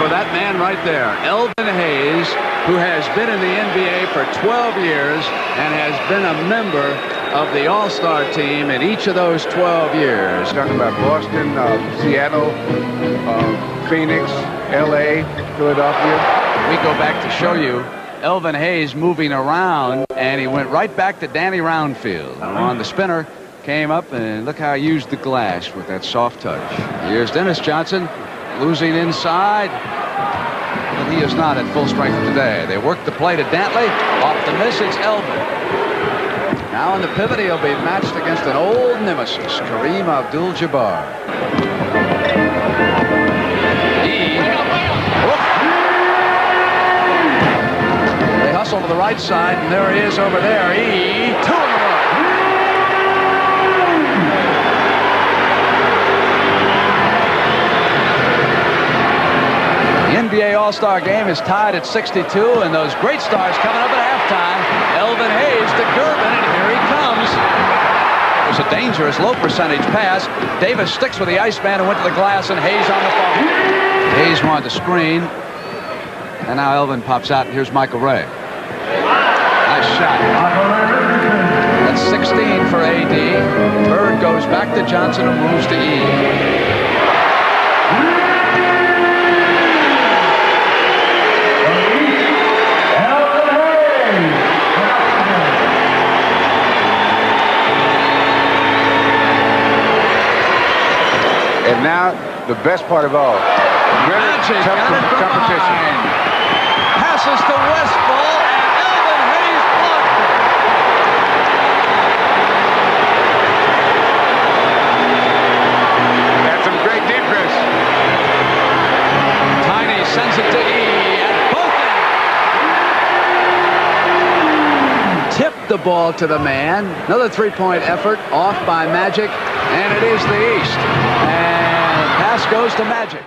for that man right there, Elvin Hayes, who has been in the NBA for 12 years and has been a member of the All-Star team in each of those 12 years. Talking about Boston, uh, Seattle, uh, Phoenix, L.A., Philadelphia. We go back to show you Elvin Hayes moving around, and he went right back to Danny Roundfield on the spinner. Came up and look how he used the glass with that soft touch. Here's Dennis Johnson losing inside. He is not at full strength today. They work the play to Dantley. Off the miss, it's Elvin. Now in the pivot, he'll be matched against an old nemesis, Kareem Abdul-Jabbar. Hustle to the right side, and there he is over there. E, two NBA All-Star game is tied at 62, and those great stars coming up at halftime. Elvin Hayes to Gervin, and here he comes. It was a dangerous low percentage pass. Davis sticks with the Iceman and went to the glass, and Hayes on the phone. Hayes wanted the screen. And now Elvin pops out, and here's Michael Ray. Nice shot. That's 16 for AD. Bird goes back to Johnson, who moves to E. And now, the best part of all, really Magic tough got it from competition. behind. Passes to Westphal, and Elvin Hayes blocked it. That's some great defense. Tiny sends it to E, and both. Tipped the ball to the man. Another three-point effort off by Magic, and it is the East. And pass goes to Magic.